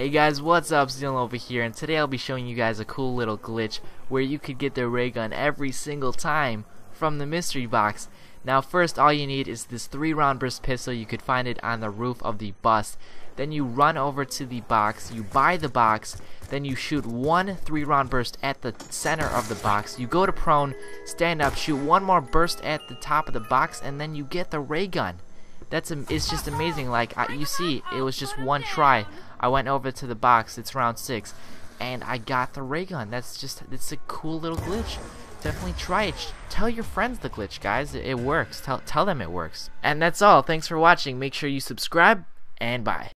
Hey guys, what's up? Zealand over here, and today I'll be showing you guys a cool little glitch where you could get the ray gun every single time from the mystery box. Now first, all you need is this 3 round burst pistol, you could find it on the roof of the bus. Then you run over to the box, you buy the box, then you shoot one 3 round burst at the center of the box. You go to prone, stand up, shoot one more burst at the top of the box, and then you get the ray gun that's it's just amazing. Like I, you see, it was just one try. I went over to the box. It's round six, and I got the ray gun. That's just it's a cool little glitch. Definitely try it. Tell your friends the glitch, guys. It, it works. Tell tell them it works. And that's all. Thanks for watching. Make sure you subscribe and bye.